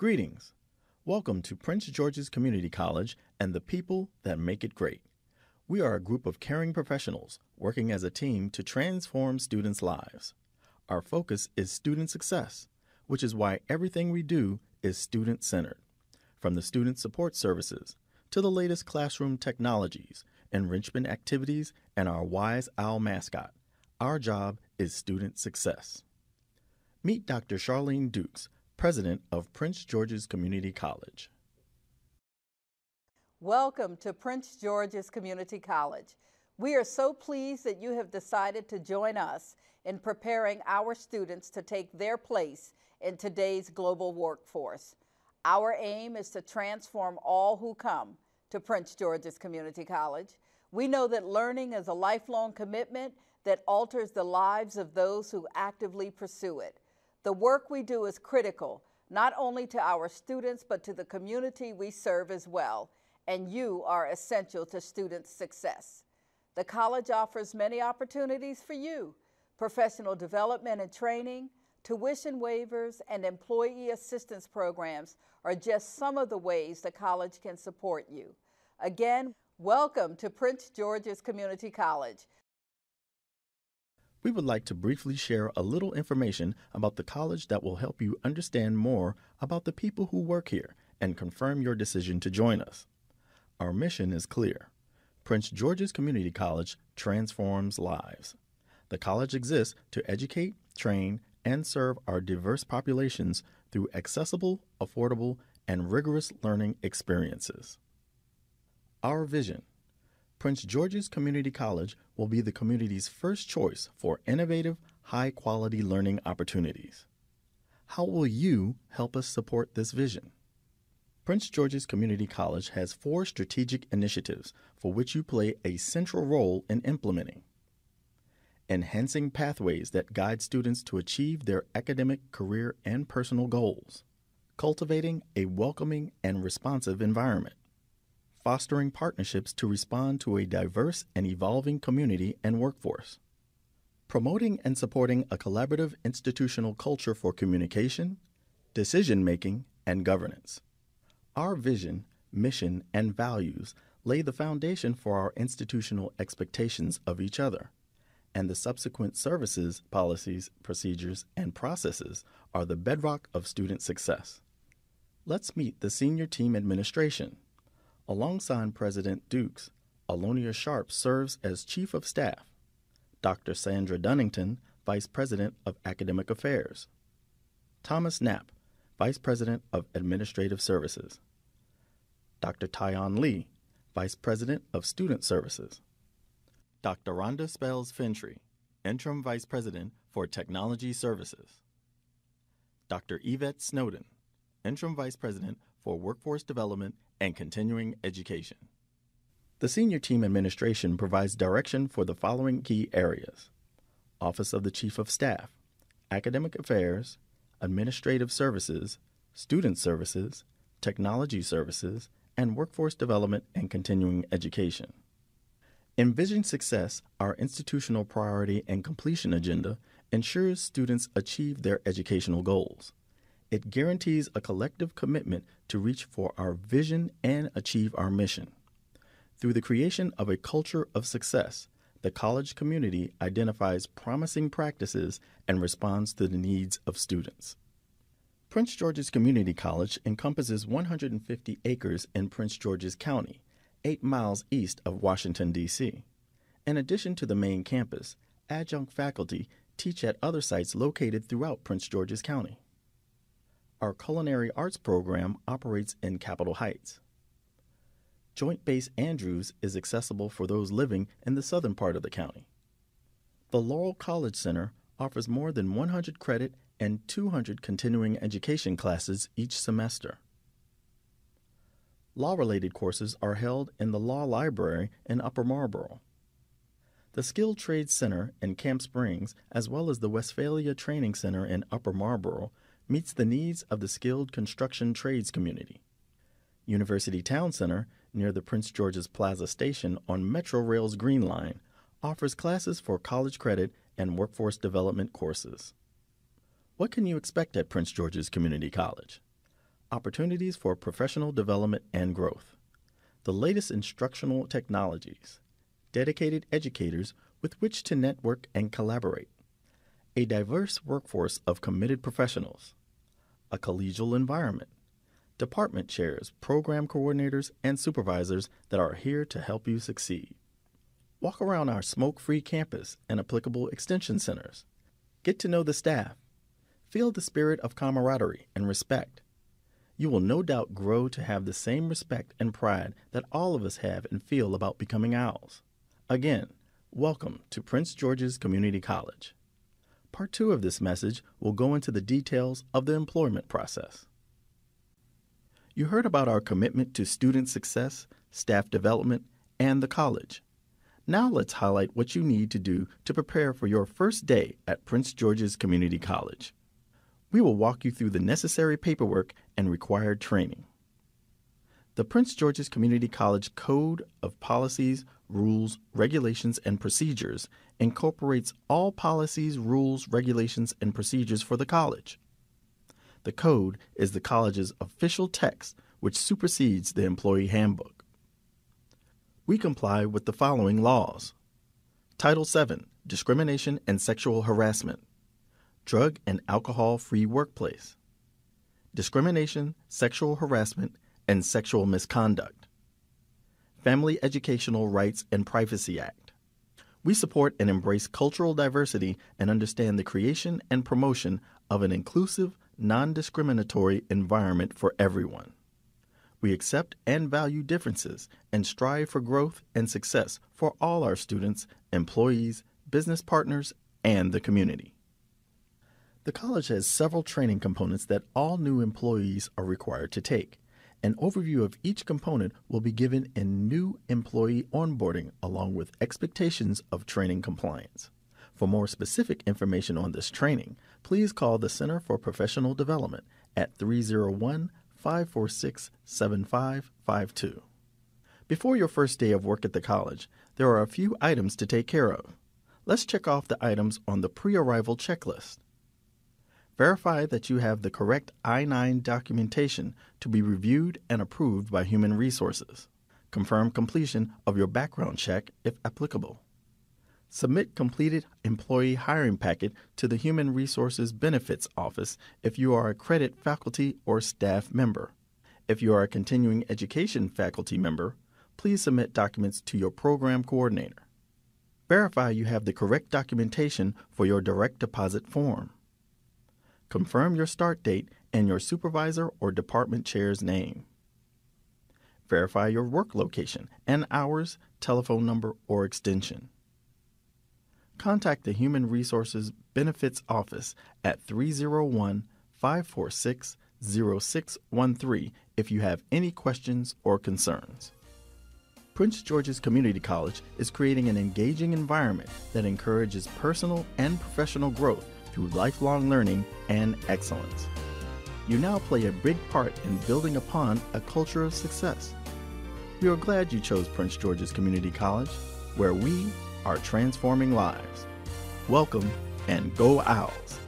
Greetings. Welcome to Prince George's Community College and the people that make it great. We are a group of caring professionals working as a team to transform students' lives. Our focus is student success, which is why everything we do is student centered. From the student support services to the latest classroom technologies, enrichment activities, and our wise owl mascot, our job is student success. Meet Dr. Charlene Dukes, president of Prince George's Community College. Welcome to Prince George's Community College. We are so pleased that you have decided to join us in preparing our students to take their place in today's global workforce. Our aim is to transform all who come to Prince George's Community College. We know that learning is a lifelong commitment that alters the lives of those who actively pursue it. The work we do is critical, not only to our students, but to the community we serve as well and you are essential to students' success. The college offers many opportunities for you professional development and training, tuition waivers, and employee assistance programs are just some of the ways the college can support you. Again, welcome to Prince George's Community College. We would like to briefly share a little information about the college that will help you understand more about the people who work here and confirm your decision to join us. Our mission is clear Prince George's Community College transforms lives. The college exists to educate, train, and serve our diverse populations through accessible, affordable, and rigorous learning experiences. Our vision Prince George's Community College will be the community's first choice for innovative, high quality learning opportunities. How will you help us support this vision? Prince George's Community College has four strategic initiatives for which you play a central role in implementing. Enhancing pathways that guide students to achieve their academic, career, and personal goals. Cultivating a welcoming and responsive environment. Fostering partnerships to respond to a diverse and evolving community and workforce. Promoting and supporting a collaborative institutional culture for communication, decision making, and governance. Our vision, mission, and values lay the foundation for our institutional expectations of each other, and the subsequent services, policies, procedures, and processes are the bedrock of student success. Let's meet the senior team administration. Alongside President Dukes, Alonia Sharp serves as Chief of Staff, Dr. Sandra Dunnington, Vice President of Academic Affairs, Thomas Knapp, Vice President of Administrative Services, Dr. Tyjuan Lee, Vice President of Student Services. Dr. Rhonda Spells Fintry, Interim Vice President for Technology Services. Dr. Yvette Snowden, Interim Vice President for Workforce Development and Continuing Education. The Senior Team Administration provides direction for the following key areas Office of the Chief of Staff, Academic Affairs, Administrative Services, Student Services, Technology Services, and workforce development and continuing education. Envision Success, our institutional priority and completion agenda, ensures students achieve their educational goals. It guarantees a collective commitment to reach for our vision and achieve our mission. Through the creation of a culture of success, the college community identifies promising practices and responds to the needs of students. Prince George's Community College encompasses 150 acres in Prince George's County, eight miles east of Washington, D.C. In addition to the main campus, adjunct faculty teach at other sites located throughout Prince George's County. Our culinary arts program operates in Capitol Heights. Joint Base Andrews is accessible for those living in the southern part of the county. The Laurel College Center offers more than 100 credit and 200 continuing education classes each semester. Law related courses are held in the Law Library in Upper Marlboro. The Skilled Trades Center in Camp Springs, as well as the Westphalia Training Center in Upper Marlboro, meets the needs of the skilled construction trades community. University Town Center, near the Prince George's Plaza Station on Metro Rail's Green Line, offers classes for college credit and workforce development courses. What can you expect at Prince George's Community College? opportunities for professional development and growth, the latest instructional technologies, dedicated educators with which to network and collaborate, a diverse workforce of committed professionals, a collegial environment, department chairs, program coordinators, and supervisors that are here to help you succeed. Walk around our smoke free campus and applicable extension centers. Get to know the staff. Feel the spirit of camaraderie and respect. You will no doubt grow to have the same respect and pride that all of us have and feel about becoming owls. Again, welcome to Prince George's Community College. Part two of this message will go into the details of the employment process. You heard about our commitment to student success, staff development, and the college. Now let's highlight what you need to do to prepare for your first day at Prince George's Community College. We will walk you through the necessary paperwork and required training. The Prince George's Community College Code of Policies, Rules, Regulations, and Procedures incorporates all policies, rules, regulations, and procedures for the college. The code is the college's official text, which supersedes the employee handbook. We comply with the following laws Title VII Discrimination and Sexual Harassment, Drug and Alcohol Free Workplace, Discrimination, Sexual Harassment, and Sexual Misconduct, Family Educational Rights and Privacy Act. We support and embrace cultural diversity and understand the creation and promotion of an inclusive, non discriminatory environment for everyone. We accept and value differences and strive for growth and success for all our students, employees, business partners, and the community. The college has several training components that all new employees are required to take. An overview of each component will be given in new employee onboarding along with expectations of training compliance. For more specific information on this training, please call the Center for Professional Development at 301 546 7552. Before your first day of work at the college, there are a few items to take care of. Let's check off the items on the pre arrival checklist. Verify that you have the correct I 9 documentation to be reviewed and approved by Human Resources. Confirm completion of your background check if applicable. Submit completed employee hiring packet to the Human Resources Benefits Office if you are a credit faculty or staff member. If you are a continuing education faculty member, please submit documents to your program coordinator. Verify you have the correct documentation for your direct deposit form. Confirm your start date and your supervisor or department chair's name. Verify your work location and hours, telephone number, or extension. Contact the Human Resources Benefits Office at 301 546 0613 if you have any questions or concerns. Prince George's Community College is creating an engaging environment that encourages personal and professional growth through lifelong learning and excellence. You now play a big part in building upon a culture of success. We are glad you chose Prince George's Community College, where we are transforming lives. Welcome and go Owls!